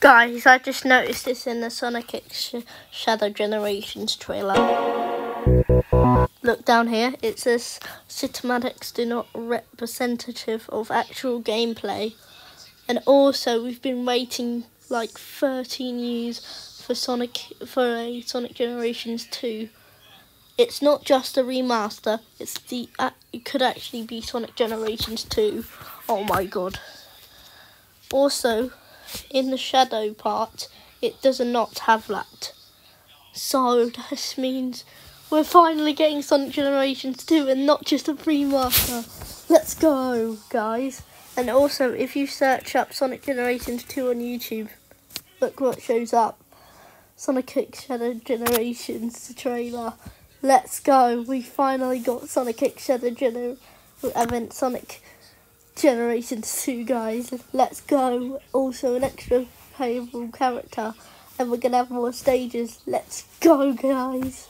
Guys, I just noticed this in the Sonic X Shadow Generations trailer. Look down here, it says cinematics do not representative of actual gameplay. And also, we've been waiting like 13 years for Sonic for a Sonic Generations 2. It's not just a remaster, it's the uh, it could actually be Sonic Generations 2. Oh my god. Also, in the shadow part, it does not have that. So this means we're finally getting Sonic Generations 2 and not just a remaster. Let's go, guys. And also, if you search up Sonic Generations 2 on YouTube, look what shows up. Sonic X Shadow Generations trailer. Let's go. We finally got Sonic X Shadow Gener event Sonic Generations 2 guys. Let's go. Also an extra playable character. And we're going to have more stages. Let's go guys.